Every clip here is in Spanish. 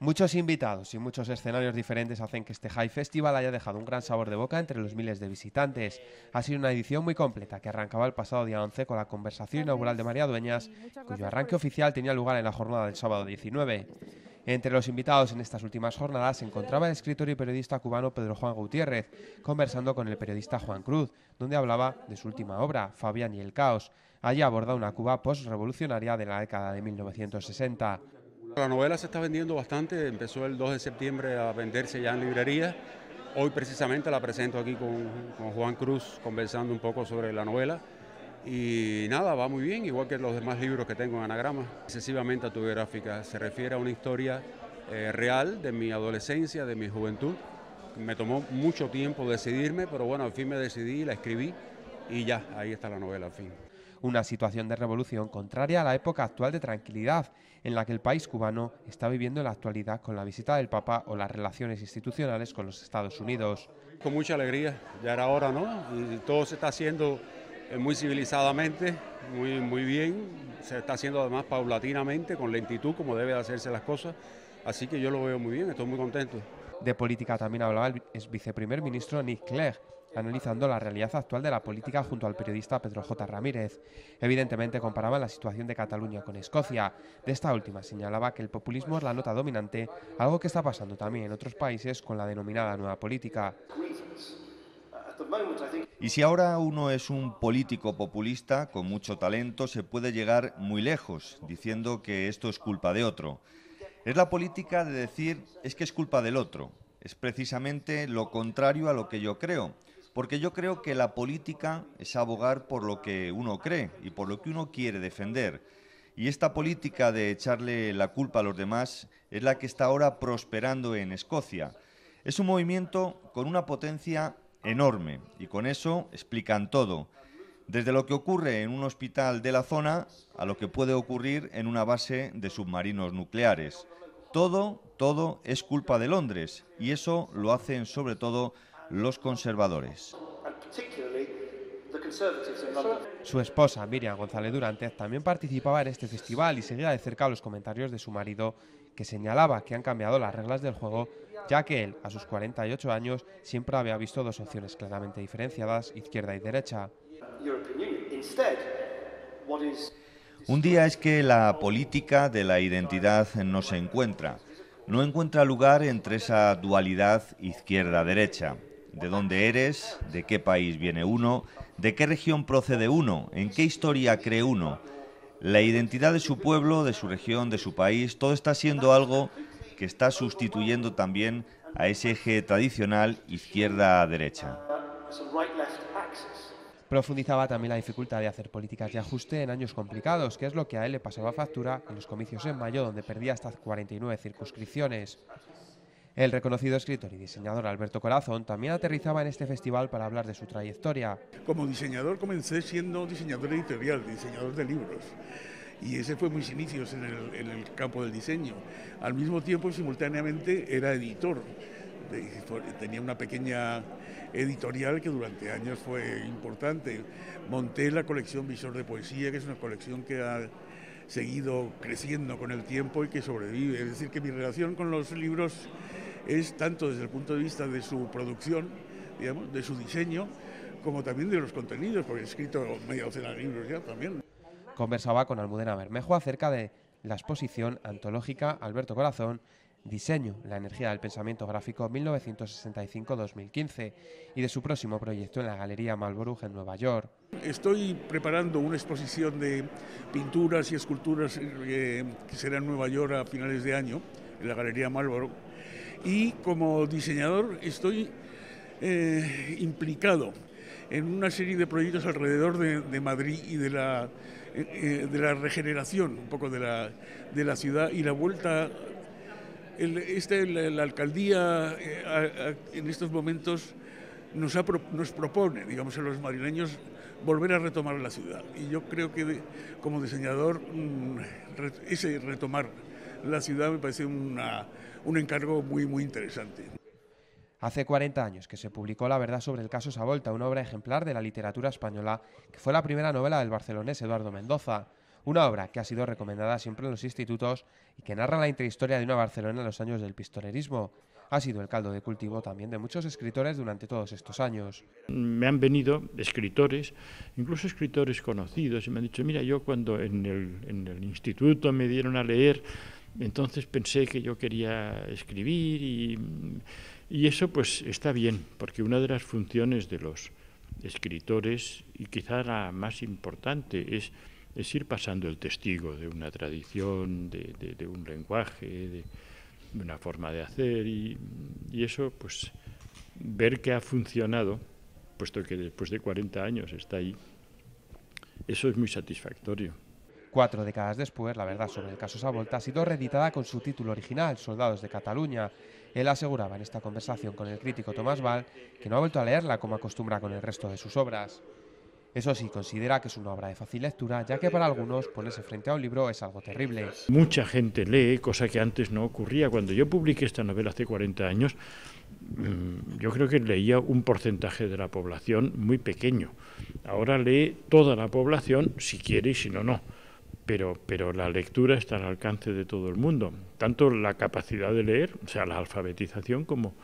Muchos invitados y muchos escenarios diferentes hacen que este High Festival haya dejado un gran sabor de boca entre los miles de visitantes. Ha sido una edición muy completa que arrancaba el pasado día 11 con la conversación inaugural de María Dueñas, cuyo arranque oficial tenía lugar en la jornada del sábado 19. Entre los invitados en estas últimas jornadas se encontraba el escritor y periodista cubano Pedro Juan Gutiérrez, conversando con el periodista Juan Cruz, donde hablaba de su última obra, Fabián y el caos. Allí aborda una Cuba post-revolucionaria de la década de 1960. La novela se está vendiendo bastante, empezó el 2 de septiembre a venderse ya en librería. Hoy precisamente la presento aquí con, Juan Cruz conversando un poco sobre la novela. Y nada, va muy bien, igual que los demás libros que tengo en anagrama. Excesivamente autobiográfica, se refiere a una historia eh, real de mi adolescencia, de mi juventud. Me tomó mucho tiempo decidirme, pero bueno, al fin me decidí, la escribí y ya, ahí está la novela al fin una situación de revolución contraria a la época actual de tranquilidad en la que el país cubano está viviendo en la actualidad con la visita del Papa o las relaciones institucionales con los Estados Unidos. Con mucha alegría, ya era hora, ¿no? Y todo se está haciendo eh, muy civilizadamente, muy, muy bien, se está haciendo además paulatinamente, con lentitud, como debe de hacerse las cosas, así que yo lo veo muy bien, estoy muy contento. De política también hablaba el viceprimer ministro Nick Clegg, analizando la realidad actual de la política junto al periodista Pedro J. Ramírez. Evidentemente comparaba la situación de Cataluña con Escocia. De esta última señalaba que el populismo es la nota dominante, algo que está pasando también en otros países con la denominada nueva política. Y si ahora uno es un político populista con mucho talento, se puede llegar muy lejos diciendo que esto es culpa de otro. Es la política de decir es que es culpa del otro. Es precisamente lo contrario a lo que yo creo. Porque yo creo que la política es abogar por lo que uno cree y por lo que uno quiere defender. Y esta política de echarle la culpa a los demás es la que está ahora prosperando en Escocia. Es un movimiento con una potencia enorme y con eso explican todo. Desde lo que ocurre en un hospital de la zona a lo que puede ocurrir en una base de submarinos nucleares. Todo, todo es culpa de Londres y eso lo hacen sobre todo los conservadores. Su esposa, Miriam González Durante, también participaba en este festival y seguía de cerca los comentarios de su marido, que señalaba que han cambiado las reglas del juego, ya que él, a sus 48 años, siempre había visto dos opciones claramente diferenciadas, izquierda y derecha. Un día es que la política de la identidad no se encuentra. No encuentra lugar entre esa dualidad izquierda-derecha de dónde eres, de qué país viene uno, de qué región procede uno, en qué historia cree uno. La identidad de su pueblo, de su región, de su país, todo está siendo algo que está sustituyendo también a ese eje tradicional izquierda-derecha. Profundizaba también la dificultad de hacer políticas de ajuste en años complicados, que es lo que a él le pasaba factura en los comicios en mayo, donde perdía hasta 49 circunscripciones. El reconocido escritor y diseñador Alberto Corazón también aterrizaba en este festival para hablar de su trayectoria. Como diseñador comencé siendo diseñador editorial, diseñador de libros. Y ese fue mis inicios en el, campo del diseño. Al mismo tiempo, simultáneamente, era editor. Tenía una pequeña editorial que durante años fue importante. Monté la colección Visor de Poesía, que es una colección que ha seguido creciendo con el tiempo y que sobrevive. Es decir, que mi relación con los libros es tanto desde el punto de vista de su producción, digamos, de su diseño, como también de los contenidos, porque he escrito media docena de libros ya también. Conversaba con Almudena Bermejo acerca de la exposición antológica Alberto Corazón, Diseño, la energía del pensamiento gráfico 1965-2015 y de su próximo proyecto en la Galería Malborough en Nueva York. Estoy preparando una exposición de pinturas y esculturas eh, que será en Nueva York a finales de año, en la Galería Malborough y como diseñador estoy eh, implicado en una serie de proyectos alrededor de, Madrid y de la, eh, eh, de la regeneración un poco de la, de la ciudad y la vuelta. este, la, alcaldía en estos momentos nos, nos propone, digamos, a los madrileños volver a retomar la ciudad. Y yo creo que como diseñador mm, ese retomar la ciudad me parece una, un encargo muy, muy interesante. Hace 40 años que se publicó La verdad sobre el caso Savolta, una obra ejemplar de la literatura española, que fue la primera novela del barcelonés Eduardo Mendoza. una obra que ha sido recomendada siempre en los institutos y que narra la intrahistoria de una Barcelona en los años del pistolerismo. Ha sido el caldo de cultivo también de muchos escritores durante todos estos años. Me han venido escritores, incluso escritores conocidos, y me han dicho, mira, yo cuando en el, en el instituto me dieron a leer, entonces pensé que yo quería escribir y, y eso pues está bien, porque una de las funciones de los escritores, y quizá la más importante, es es ir pasando el testigo de una tradición, de, un lenguaje, de, una forma de hacer y, eso, pues ver que ha funcionado, puesto que después de 40 años está ahí, eso es muy satisfactorio. Cuatro décadas después, la verdad sobre el caso Savolta ha sido reeditada con su título original, Soldados de Cataluña. Él aseguraba en esta conversación con el crítico Tomás Val que no ha vuelto a leerla como acostumbra con el resto de sus obras. Eso sí, considera que es una obra de fácil lectura, ya que para algunos ponerse frente a un libro es algo terrible. Mucha gente lee, cosa que antes no ocurría. Cuando yo publiqué esta novela hace 40 años, mm, yo creo que leía un porcentaje de la población muy pequeño. Ahora lee toda la población, si quiere y si no, no. Pero, pero la lectura está al alcance de todo el mundo. Tanto la capacidad de leer, o sea, la alfabetización, como,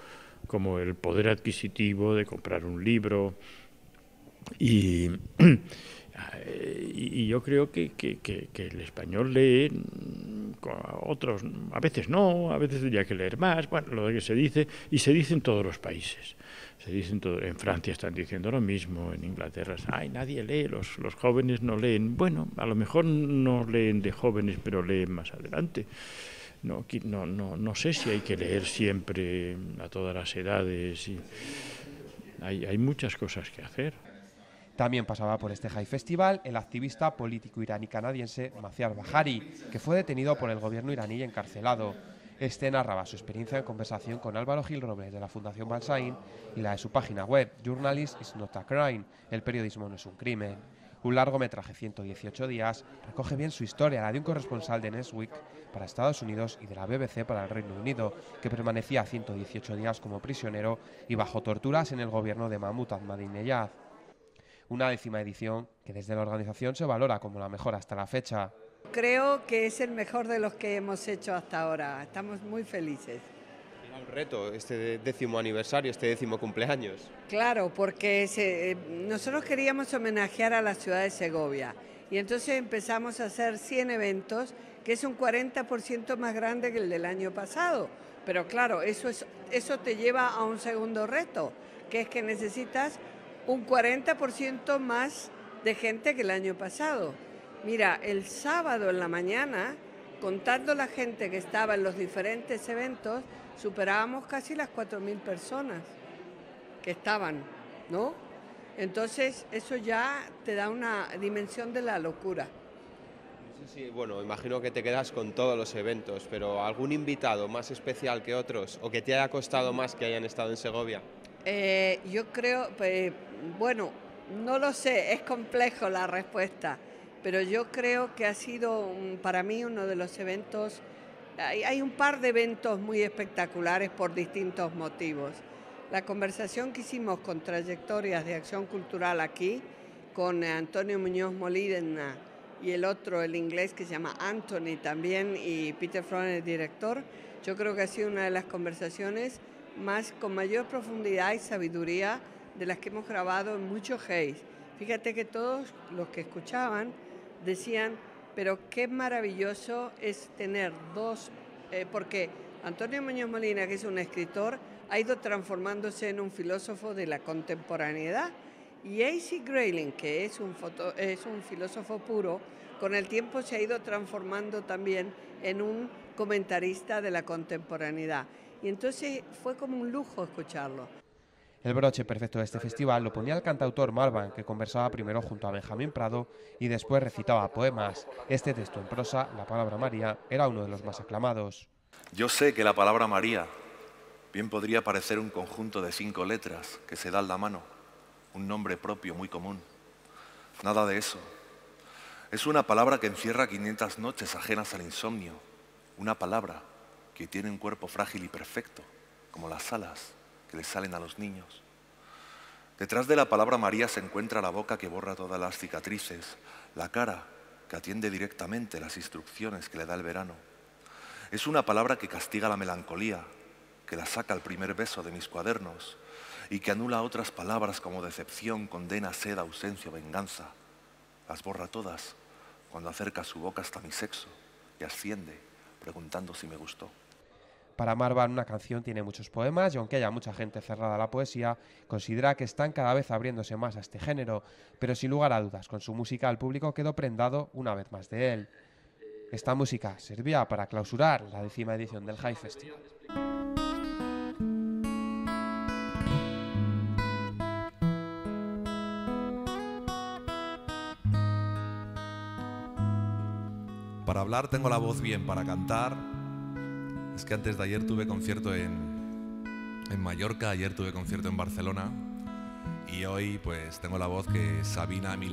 como el poder adquisitivo de comprar un libro, y, y yo creo que, que, el español lee otros, a veces no, a veces tendría que leer más, bueno, lo que se dice, y se dice en todos los países. Se dice en, todo, en Francia están diciendo lo mismo, en Inglaterra, ay, nadie lee, los, los jóvenes no leen. Bueno, a lo mejor no leen de jóvenes, pero leen más adelante. No, no, no, no sé si hay que leer siempre a todas las edades. Y hay, hay muchas cosas que hacer. También pasaba por este High Festival el activista político iraní-canadiense Maciar Bahari, que fue detenido por el gobierno iraní y encarcelado. Este narraba su experiencia en conversación con Álvaro Gil Robles de la Fundación Balsain y la de su página web, Journalist is not a crime, el periodismo no es un crimen. Un largometraje 118 días recoge bien su historia, la de un corresponsal de Newsweek para Estados Unidos y de la BBC para el Reino Unido, que permanecía 118 días como prisionero y bajo torturas en el gobierno de Mahmoud Ahmadinejad una décima edición que desde la organización se valora como la mejor hasta la fecha. Creo que es el mejor de los que hemos hecho hasta ahora. Estamos muy felices. Era un reto este décimo aniversario, este décimo cumpleaños. Claro, porque eh, nosotros queríamos homenajear a la ciudad de Segovia y entonces empezamos a hacer 100 eventos, que es un 40% más grande que el del año pasado. Pero claro, eso, es, eso te lleva a un segundo reto, que es que necesitas un 40% más de gente que el año pasado. Mira, el sábado en la mañana, contando la gente que estaba en los diferentes eventos, superábamos casi las 4.000 personas que estaban, ¿no? Entonces, eso ya te da una dimensión de la locura. Sí, bueno, imagino que te quedas con todos los eventos, pero ¿algún invitado más especial que otros o que te haya costado más que hayan estado en Segovia? Eh, yo creo, pues, bueno, no lo sé, es complejo la respuesta, pero yo creo que ha sido para mí uno de los eventos, hay, un par de eventos muy espectaculares por distintos motivos. La conversación que hicimos con trayectorias de acción cultural aquí, con Antonio Muñoz Molina y el otro, el inglés que se llama Anthony también, y Peter Frohn, el director, yo creo que ha sido una de las conversaciones más con mayor profundidad y sabiduría de las que hemos grabado en muchos Hayes. Fíjate que todos los que escuchaban decían, pero qué maravilloso es tener dos, eh, porque Antonio Muñoz Molina, que es un escritor, ha ido transformándose en un filósofo de la contemporaneidad, y A.C. Grayling, que es un filósofo puro, con el tiempo se ha ido transformando también en un comentarista de la contemporaneidad. Y entonces fue como un lujo escucharlo. El broche perfecto de este festival lo ponía el cantautor Marvan, que conversaba primero junto a Benjamín Prado y después recitaba poemas. Este texto en prosa, la palabra María, era uno de los más aclamados. Yo sé que la palabra María bien podría parecer un conjunto de cinco letras que se dan la mano, un nombre propio muy común. Nada de eso. Es una palabra que encierra 500 noches ajenas al insomnio, una palabra que tiene un cuerpo frágil y perfecto, como las alas que le salen a los niños. Detrás de la palabra María se encuentra la boca que borra todas las cicatrices, la cara que atiende directamente las instrucciones que le da el verano. Es una palabra que castiga la melancolía, que la saca al primer beso de mis cuadernos y que anula otras palabras como decepción, condena, sed, ausencia venganza. Las borra todas cuando acerca su boca hasta mi sexo y asciende preguntando si me gustó. Para Marvan una canción tiene muchos poemas y aunque haya mucha gente cerrada a la poesía, considera que están cada vez abriéndose más a este género, pero sin lugar a dudas, con su música el público quedó prendado una vez más de él. Esta música servía para clausurar la décima edición del High Festival. Para hablar tengo la voz bien, para cantar es que antes de ayer tuve concierto en, en Mallorca, ayer tuve concierto en Barcelona y hoy pues tengo la voz que Sabina a mi lado